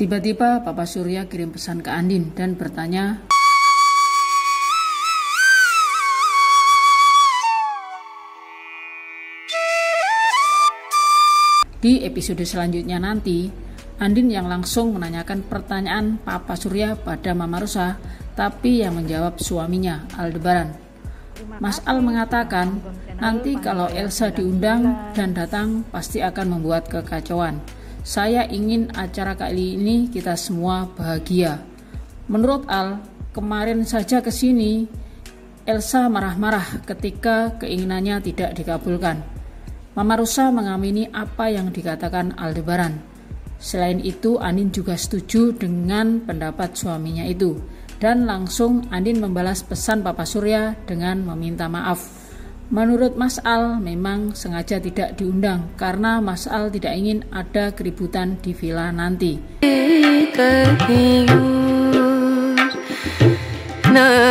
Tiba-tiba Papa Surya kirim pesan ke Andin dan bertanya, Di episode selanjutnya nanti, Andin yang langsung menanyakan pertanyaan Papa Surya pada Mama Rosa, tapi yang menjawab suaminya, Aldebaran. Mas Al mengatakan, nanti kalau Elsa diundang dan datang pasti akan membuat kekacauan. Saya ingin acara kali ini kita semua bahagia. Menurut Al, kemarin saja ke sini, Elsa marah-marah ketika keinginannya tidak dikabulkan. Mama Rosa mengamini apa yang dikatakan Aldebaran. Selain itu, Andin juga setuju dengan pendapat suaminya itu. Dan langsung Andin membalas pesan Papa Surya dengan meminta maaf. Menurut Mas Al, memang sengaja tidak diundang karena Mas Al tidak ingin ada keributan di villa nanti. Nah.